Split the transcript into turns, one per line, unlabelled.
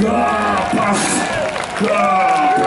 Capas! Capas!